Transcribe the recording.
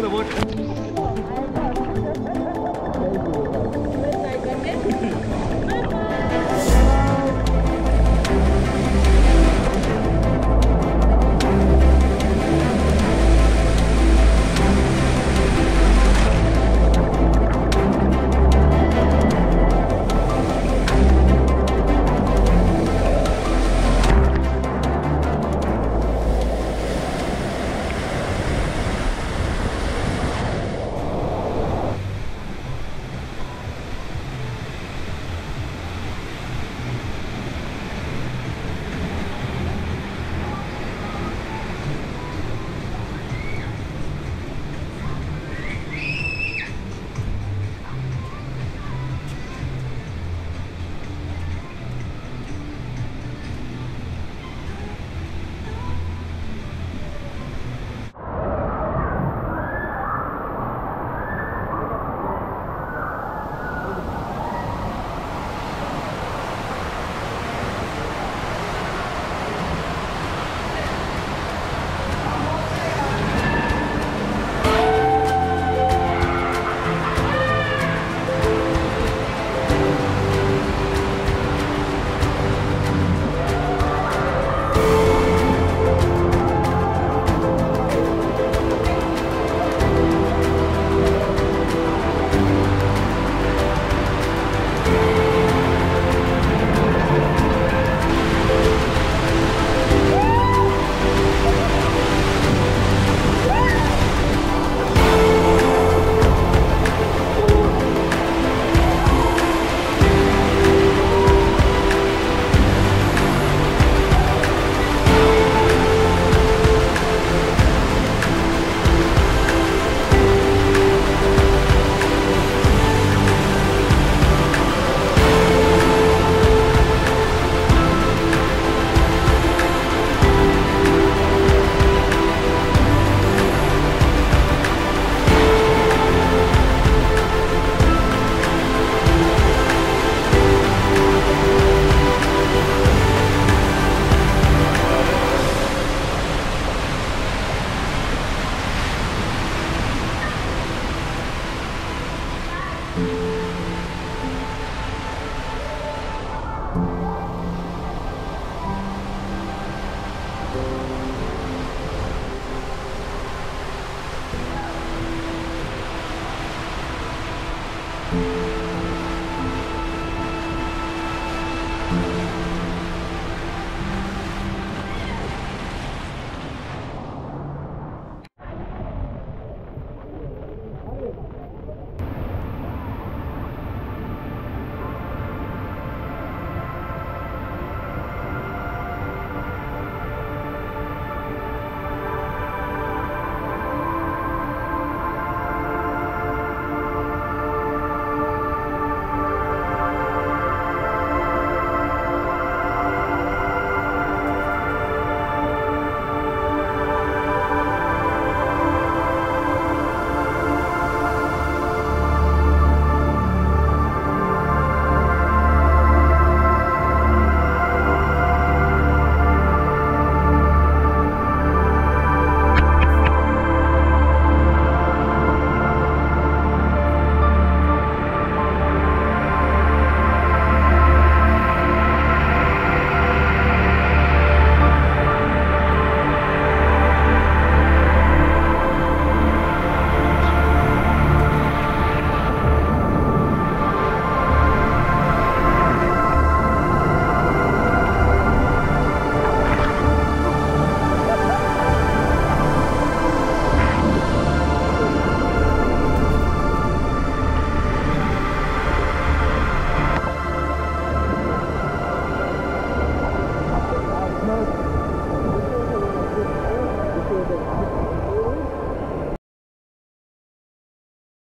Throw the boat.